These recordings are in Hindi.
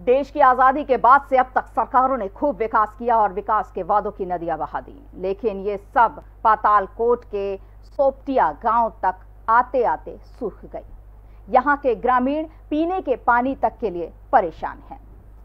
देश की आज़ादी के बाद से अब तक सरकारों ने खूब विकास किया और विकास के वादों की नदियाँ बहा दी। लेकिन ये सब पाताल कोट के सोपटिया गाँव तक आते आते सूख गई। यहाँ के ग्रामीण पीने के पानी तक के लिए परेशान हैं।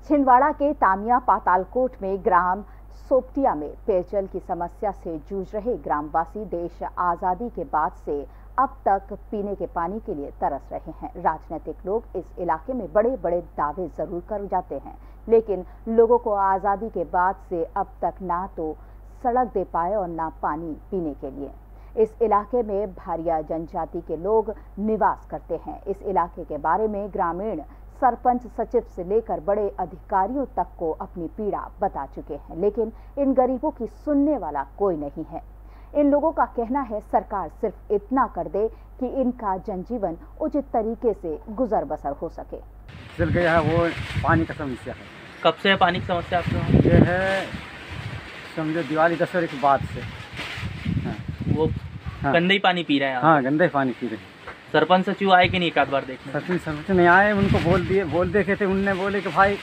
छिंदवाड़ा के तामिया पातालकोट में ग्राम सोपटिया में पेयजल की समस्या से जूझ रहे ग्रामवासी देश आज़ादी के बाद से अब तक पीने के पानी के लिए तरस रहे हैं। राजनीतिक लोग इस इलाके में बड़े बड़े दावे ज़रूर कर जाते हैं। लेकिन लोगों को आज़ादी के बाद से अब तक ना तो सड़क दे पाए और ना पानी पीने के लिए। इस इलाके में भारिया जनजाति के लोग निवास करते हैं। इस इलाके के बारे में ग्रामीण सरपंच सचिव से लेकर बड़े अधिकारियों तक को अपनी पीड़ा बता चुके हैं लेकिन इन गरीबों की सुनने वाला कोई नहीं है। इन लोगों का कहना है सरकार सिर्फ़ इतना कर दे कि इनका जनजीवन उचित तरीके से गुजर बसर हो सके। चल गया है वो पानी का समस्या है। कब से है पानी की समस्या आपके ये है समझो दिवाली दशहरे के बाद से। हाँ वो हाँ। गंदे ही पानी पी रहे हैं हाँ गंदे पानी पी रहे हैं। सरपंच सचिव आए कि नहीं एक आध बार देखने? सचिन सरपंच नहीं आए उनको बोल दिए बोल देखे थे उनने बोले कि भाई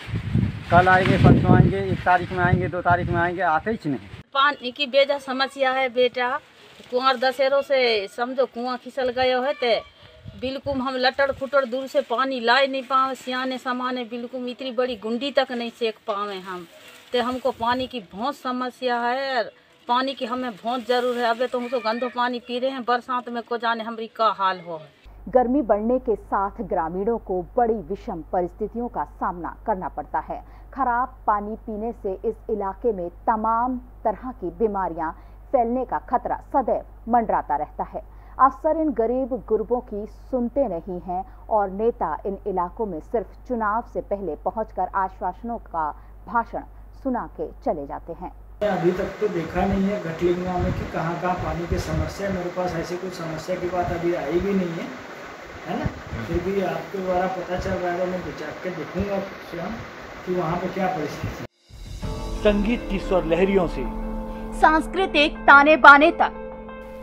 कल आएँगे परसों आएँगे एक तारीख में आएँगे दो तारीख में आएँगे आते ही नहीं। पानी की बेजा समस्या है बेटा। कुआर दशहरों से समझो कुआँ खिसल गए है ते। बिल्कुल हम लटर खुटड़ दूर से पानी लाए नहीं पावे सियाने समाने बिल्कुल इतनी बड़ी गुंडी तक नहीं सेक पावे हम। ते हमको पानी की बहुत समस्या है पानी की हमें बहुत ज़रूर है। अबे तो हम तो गंदो पानी पी रहे हैं बरसात में को जाने हमारी का हाल हो है? गर्मी बढ़ने के साथ ग्रामीणों को बड़ी विषम परिस्थितियों का सामना करना पड़ता है। खराब पानी पीने से इस इलाके में तमाम तरह की बीमारियाँ फैलने का खतरा सदैव मंडराता रहता है। अफसर इन गरीब गुरबों की सुनते नहीं हैं और नेता इन इलाकों में सिर्फ़ चुनाव से पहले पहुंचकर आश्वासनों का भाषण सुना के चले जाते हैं। अभी तक तो देखा नहीं है घटलिंगवा में कि कहाँ कहाँ पानी की समस्या मेरे पास ऐसी कोई समस्या की बात अभी आई भी नहीं है। है ना? फिर भी आपके द्वारा पता चल रहा है तो मैं जाकर के देखूँगा स्वयं कि वहाँ पे क्या परिस्थिति संगीत की स्वर लहरियों से सांस्कृतिक ताने बाने तक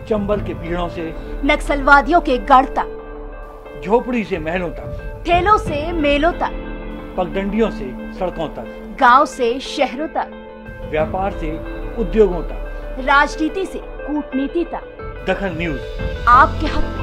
चंबल के पीड़ों से नक्सलवादियों के गढ़ तक झोपड़ी से महलों तक ठेलों से मेलों तक पगडंडियों से सड़कों तक गाँव से शहरों तक व्यापार से उद्योगों तक। राजनीति से कूटनीति तक। दखन न्यूज़। आपके हक